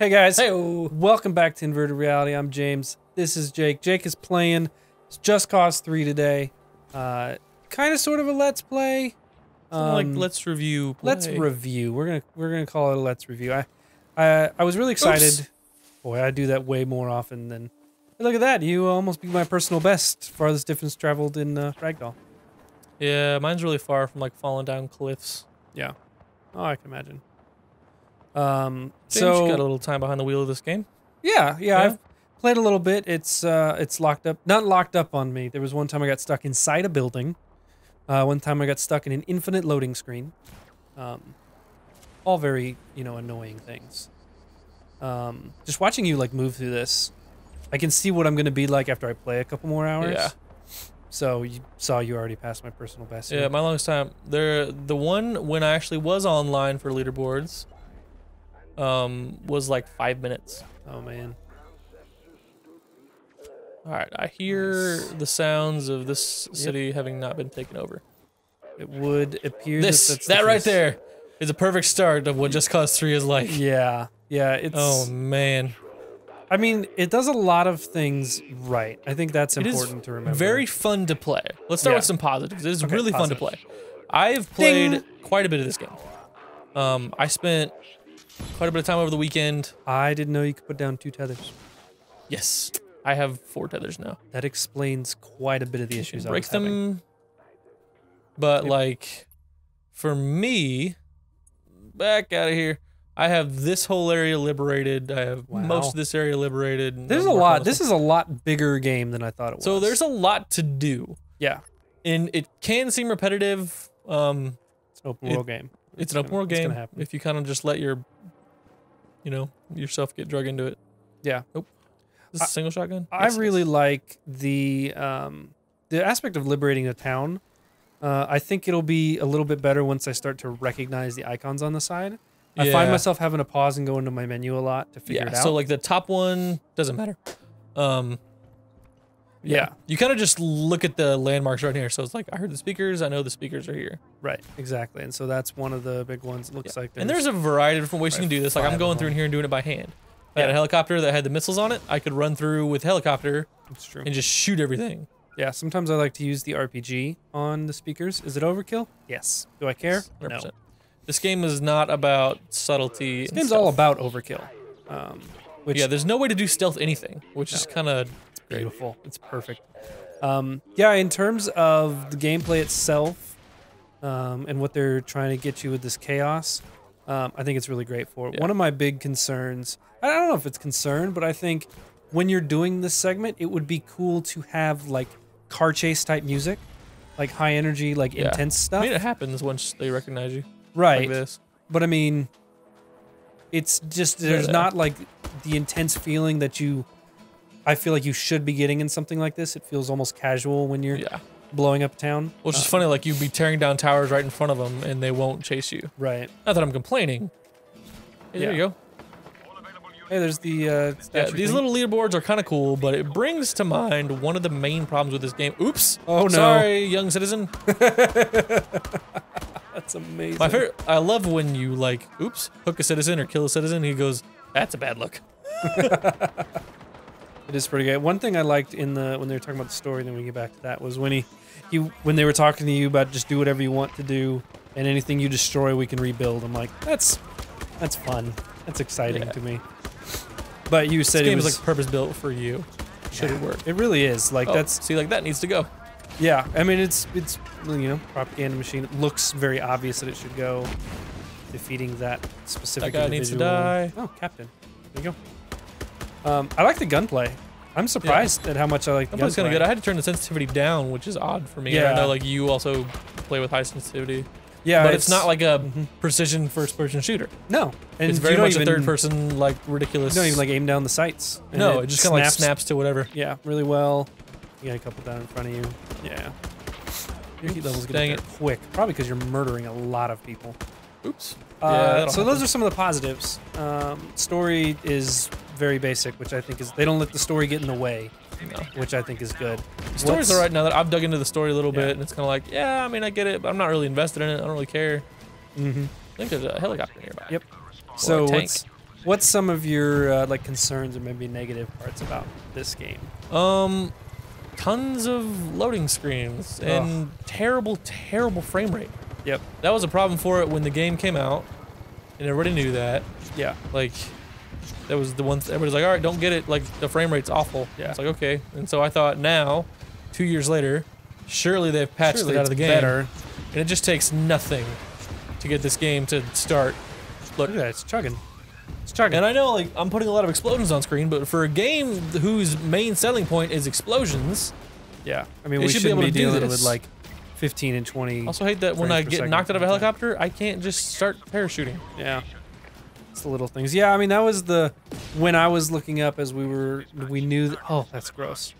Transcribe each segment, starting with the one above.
Hey guys, Hey, welcome back to Inverted Reality. I'm James. This is Jake. Jake is playing it's Just Cause 3 today. Uh, kind of, sort of a let's play. like Um, let's review. let's review. We're gonna we're gonna call it a let's review. I I, I was really excited. Oops. Boy, I do that way more often than. Hey, look at that! You almost beat my personal best. Farthest distance traveled in uh, Ragdoll. Yeah, mine's really far from like falling down cliffs. Yeah. Oh, I can imagine. Um. James, so you got a little time behind the wheel of this game. Yeah, yeah, Yeah? I've played a little bit. It's uh it's locked up. Not locked up on me. There was one time I got stuck inside a building. Uh one time I got stuck in an infinite loading screen. Um all very, you know, annoying things. Um just watching you like move through this, I can see what I'm going to be like after I play a couple more hours. Yeah. So you saw you already passed my personal best. Yeah, my longest time. There, the one when I actually was online for leaderboards, um, was like five minutes. oh man. All right, I hear Nice. the sounds of this city having not been taken over. It would appear This, that that's the that right there, is a perfect start of what Just Cause Three is like. Yeah. Yeah, it's Oh man, I mean, it does a lot of things right. I think that's It important to remember. very fun to play. Let's start Yeah. with some positives. It is Okay, really fun to play. I've played Ding. quite a bit of this game. Um, I spent quite a bit of time over the weekend. I didn't know you could put down two tethers. Yes, I have four tethers now. That explains quite a bit of the issues I break was having. them. But Yep. like, for me, back out of here. I have this whole area liberated. I have Wow. most of this area liberated. There's a lot. This is a lot bigger game than I thought it was. so there's a lot to do, yeah, and it can seem repetitive. Um, it's an open It- world game. it's, an open world game. If you kind of just let your, you know, yourself get drug into it. Yeah. Nope. This is a single shotgun. I Yes, really is. like the um, the aspect of liberating a town. Uh, I think it'll be a little bit better once I start to recognize the icons on the side. I find myself having to pause and go into my menu a lot to figure yeah. it out. So like the top one doesn't matter. Um. Yeah, You kind of just look at the landmarks right here. So it's like I heard the speakers. I know the speakers are here. right, exactly. And so that's one of the big ones. It looks like and there's a variety of different ways you can do this. Like I'm going through in here and doing it by hand. If I had a helicopter that had the missiles on it. I could run through with helicopter and just shoot everything. Yeah, sometimes I like to use the RPG on the speakers. Is it overkill? Yes. Do I care? 100%. No. This game is not about subtlety. This game's all about overkill. Um, which Yeah, there's no way to do stealth anything, which is kind of beautiful. It's perfect. Um, yeah, in terms of the gameplay itself um, and what they're trying to get you with this chaos, um, I think it's really great for it. Yeah. One of my big concerns, I don't know if it's concern, but I think when you're doing this segment, it would be cool to have like car chase type music, like high energy, like Yeah. intense stuff. I mean, it happens once they recognize you right. like this. but I mean, it's just there's Yeah. not like the intense feeling that you. I feel like you should be getting in something like this. It feels almost casual when you're Yeah. blowing up town. Which is Uh, funny, like you'd be tearing down towers right in front of them and they won't chase you. right? Not that I'm complaining. Hey, there you go. Hey, there's the uh, Yeah, these thing. little leaderboards are kind of cool, but it brings to mind one of the main problems with this game. Oops. Oh, no. Sorry, young citizen. That's amazing. My favorite. I love when you like, oops, hook a citizen or kill a citizen. He goes, that's a bad look. It is pretty good. One thing I liked in the when they were talking about the story, then we get back to that was when he, he when they were talking to you about just do whatever you want to do, and anything you destroy we can rebuild. I'm like, that's that's fun. That's exciting Yeah. to me. But you said This it game was like purpose built for you. Should it work? It really is. Like Oh, that's see, like that needs to go. Yeah. I mean, it's it's you know propaganda machine. It looks very obvious that it should go. Defeating that specific. That guy needs to die. Oh, captain. There you go. Um, I like the gunplay. I'm surprised at how much I like the was kind of gunplay. good. I had to turn the sensitivity down, which is odd for me. Yeah. I know like you also play with high sensitivity, yeah, but it's, not like a Mhm. precision first-person shooter. no. And it's very much even, a third-person like ridiculous. You don't even like aim down the sights. no, it, just kind of like snaps to whatever. Yeah, really well. You got a couple down in front of you. Yeah. Your heat levels get up quick, probably because you're murdering a lot of people. Oops. Uh, that'll so those happen. are some of the positives. Um, story is very basic, which I think is they don't let the story get in the way, No. which I think is good. The story's What's- alright now that I've dug into the story a little Yeah. bit, and it's kind of like, yeah, I mean, I get it, but I'm not really invested in it. I don't really care. Mm-hmm. I think there's a helicopter nearby. Yep. So what's What's some of your uh, like concerns or maybe negative parts about this game? Um, tons of loading screens and terrible, terrible frame rate. Yep. That was a problem for it when the game came out, and everybody knew that. Yeah. Like, that was the one. Th everybody's like, "All right, don't get it." Like the frame rate's awful. Yeah. It's like okay, and so I thought now, two years later, surely they've patched Surely it out of the game, Better. and it just takes nothing to get this game to start. Look at that. It's chugging. It's chugging. And I know, like, I'm putting a lot of explosions on screen, but for a game whose main selling point is explosions, yeah. I mean, we should be able be, to do dealing this. with like 15 and 20. I also hate that when I get knocked out of a like that. helicopter, I can't just start parachuting. Yeah. It's the little things. Yeah, I mean that was the when I was looking up as we were we knew that, oh that's gross.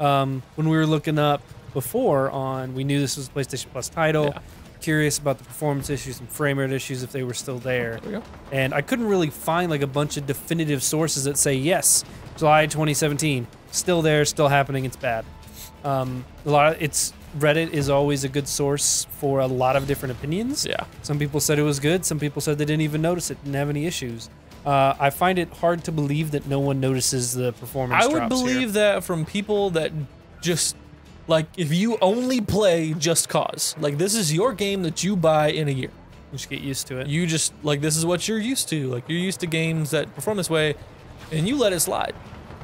Um, when we were looking up before on we knew this was a PlayStation Plus title. Yeah. Curious about the performance issues and frame rate issues if they were still there. There we go. And I couldn't really find like a bunch of definitive sources that say yes, July 2017, still there, still happening. It's bad. Um, a lot. Of, it's Reddit is always a good source for a lot of different opinions. Yeah. Some people said it was good. Some people said they didn't even notice it, didn't have any issues. Uh, I find it hard to believe that no one notices the performance. I would drops here. believe that from people that just like if you only play Just Cause, like this is your game that you buy in a year. You just get used to it. You just like this is what you're used to. Like you're used to games that perform this way, and you let it slide.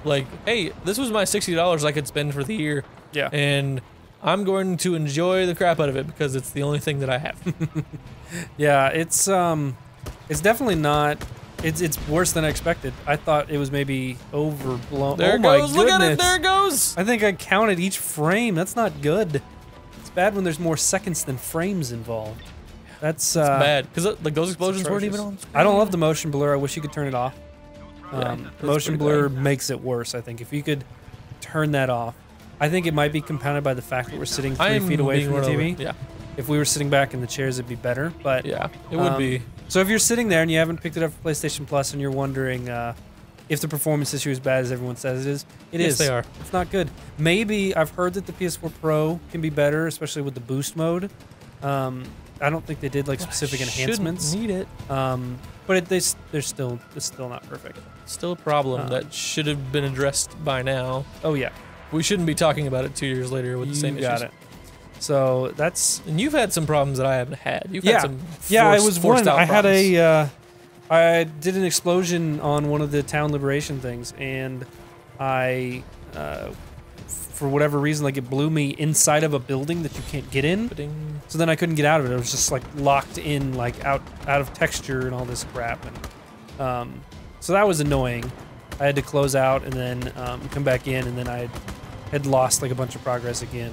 Like, hey, this was my sixty dollars I could spend for the year, yeah. and I'm going to enjoy the crap out of it because it's the only thing that I have. Yeah, it's um, it's definitely not. It's it's worse than I expected. I thought it was maybe overblown. There oh it my goes. goodness! Look at it. There it goes. I think I counted each frame. That's not good. It's bad when there's more seconds than frames involved. That's uh, Bad because like those explosions weren't even atrocious. on. I don't love the motion blur. I wish you could turn it off. Um, that's motion blur bad. makes it worse. I think if you could turn that off, I think it might be compounded by the fact that we're sitting three I am feet away from the run over. TV. Yeah, If we were sitting back in the chairs, it'd be better. But yeah, it would Um, be. So if you're sitting there and you haven't picked it up for PlayStation Plus and you're wondering uh, if the performance issue is bad as everyone says it is, it yes, is. they are. It's not good. Maybe I've heard that the PS4 Pro can be better, especially with the boost mode. Um, I don't think they did like specific enhancements, Need it. um, but it, they they're still it's still not perfect. Still a problem Uh, that should have been addressed by now. Oh yeah, We shouldn't be talking about it two years later with the you same got issues. it. So that's And you've had some problems that I haven't had. You've Yeah. had some yeah. I was forced one. out I had problems. a uh, I did an explosion on one of the town liberation things, and I uh, for whatever reason like it blew me inside of a building that you can't get in. Ding. So then I couldn't get out of it. It was just like locked in, like out out of texture and all this crap. And um, so that was annoying. I had to close out and then um, come back in, and then I had lost like a bunch of progress again.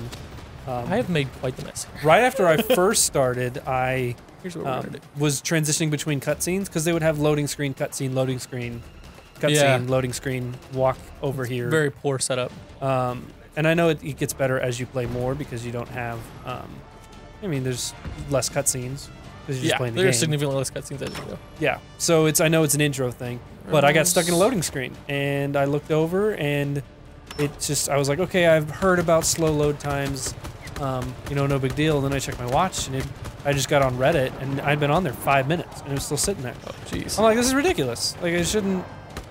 Um, I have made quite the mess. right after I first started, I um, was transitioning between cutscenes because they would have loading screen, cutscene, loading screen, cutscene, Yeah. loading screen, walk over here. Very poor setup. Um, and I know it, it gets better as you play more because you don't have. Um, I mean, there's less cutscenes because you're just playing the there's game. significantly less cutscenes as you go. yeah, so it's I know it's an intro thing, but I got stuck in a loading screen and I looked over and it just I was like, okay, I've heard about slow load times. Um, you know, no big deal. And then I checked my watch and it, I just got on Reddit and I'd been on there five minutes and it was still sitting there. Oh, jeez. I'm like, this is ridiculous. Like, I shouldn't.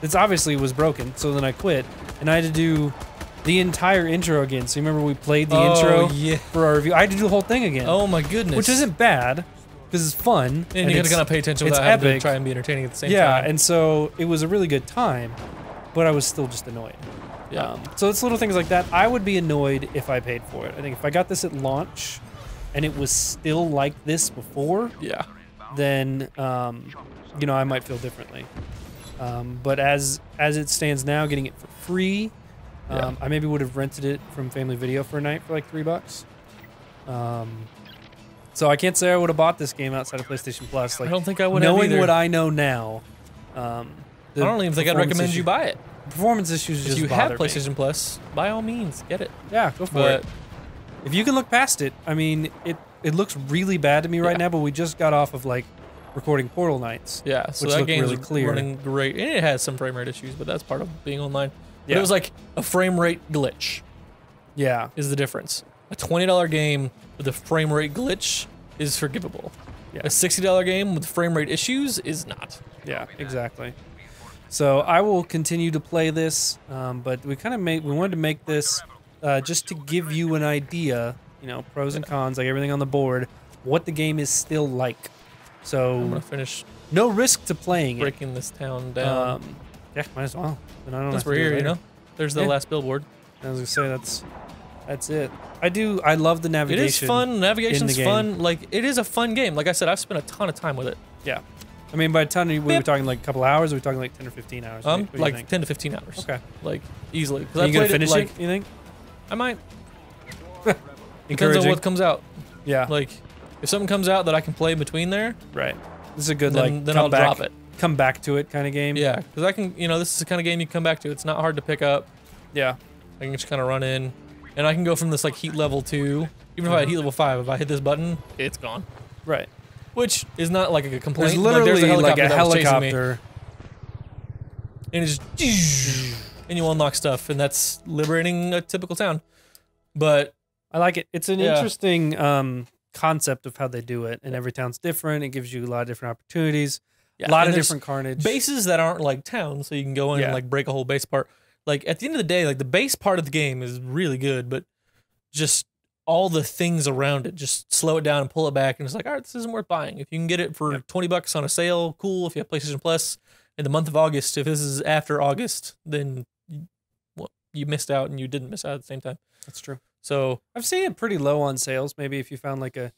It's obviously was broken. So then I quit, and I had to do the entire intro again. So you remember we played the oh, intro yeah. for our review. I had to do the whole thing again, Oh my goodness. which isn't bad because it's fun. And, you gotta it's- kind of pay attention without having epic. to try and be entertaining at the same yeah, time. Yeah, and so it was a really good time, but I was still just annoyed. Yeah. Um, so it's little things like that. I would be annoyed if I paid for it. I think if I got this at launch, and it was still like this before, yeah. then um, you know I might feel differently. Um, but as as it stands now, getting it for free, um, Yeah. I maybe would have rented it from Family Video for a night for like three bucks. Um, so I can't say I would have bought this game outside of PlayStation Plus. Like I don't think I would have knowing what I know now. Um, I don't even think I'd recommend issue- you buy it. Performance issues If just you have bother me. PlayStation Plus, by all means, get it. Yeah, go for But it. If you can look past it, I mean, it it looks really bad to me right Yeah. now. But we just got off of like recording Portal Knights. yeah, so Which that game's really clear. running great, and it has some frame rate issues, but that's part of being online. But Yeah. it was like a frame rate glitch Yeah, is the difference. A twenty dollar game with a frame rate glitch is forgivable. Yeah. A sixty dollar game with frame rate issues is not. yeah, exactly. So I will continue to play this, um, but we kind of made we wanted to make this uh, just to give you an idea, you know, pros and cons, like everything on the board, what the game is still like. So I'm gonna finish no risk to playing it. breaking this town down. Um, yeah, might as well. Then I don't Since we're here, you know. There's the Yeah. last billboard. I was gonna say that's that's it. I do. I love the navigation. It is fun. Navigation's fun. Like it is a fun game. Like I said, I've spent a ton of time with it. Yeah. I mean, by a ton, we were talking like a couple hours. Or we talking like ten or fifteen hours. Um, What do you like think? 10 to 15 hours. Okay. Like easily. 'Cause Are I you gonna played finish like, it? You think? I might. Depends Encouraging. on what comes out. yeah. Like if something comes out that I can play in between there, right. This is a good then, like then I'll back, drop it. come back to it kind of game. Yeah, because I can. You know, this is the kind of game you come back to. It's not hard to pick up. Yeah. I can just kind of run in, and I can go from this like heat level two. Even if I had heat level five, if I hit this button, it's gone. Right. Which is not like a complaint. There's like, literally there's a like a that was chasing me, helicopter. and it's just and you unlock stuff, and that's liberating a typical town. But I like it. It's an Yeah. interesting um, concept of how they do it, and every town's different. It gives you a lot of different opportunities, yeah, a lot and of different carnage. bases that aren't like towns, so you can go in Yeah. and like break a whole base part. Like at the end of the day, like the base part of the game is really good, but just all the things around it, just slow it down and pull it back, and it's like, all right, this isn't worth buying. If you can get it for Yep. twenty bucks on a sale, cool. If you have PlayStation Plus in the month of August, if this is after August, then you, well, you missed out and you didn't miss out at the same time. That's true. So I've seen it pretty low on sales. Maybe if you found like a,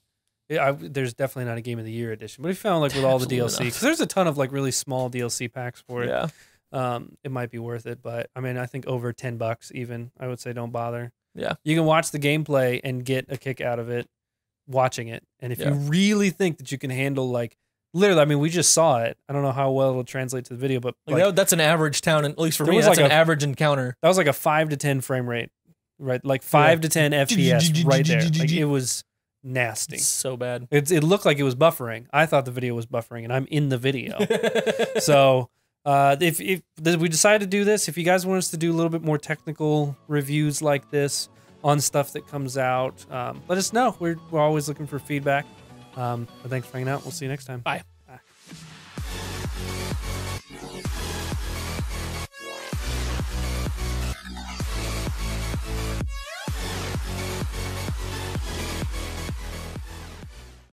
there's definitely not a game of the year edition, but if you found like with all the DLC, because there's a ton of like really small DLC packs for it. yeah, Um, it might be worth it, but I mean, I think over ten bucks even, I would say don't bother. Yeah, You can watch the gameplay and get a kick out of it watching it. And if you really think that you can handle like literally, I mean, we just saw it. I don't know how well it'll translate to the video, but like, like, that's an average town, at least for me, that's like an a- average encounter. that was like a five to ten frame rate, right? Like five to ten FPS right there. Like it was nasty. It's so bad. It's, it looked like it was buffering. I thought the video was buffering, and I'm in the video. so uh, if if we decide to do this, if you guys want us to do a little bit more technical reviews like this on stuff that comes out, um, let us know. We're we're always looking for feedback. Um, but thanks for hanging out. We'll see you next time. Bye.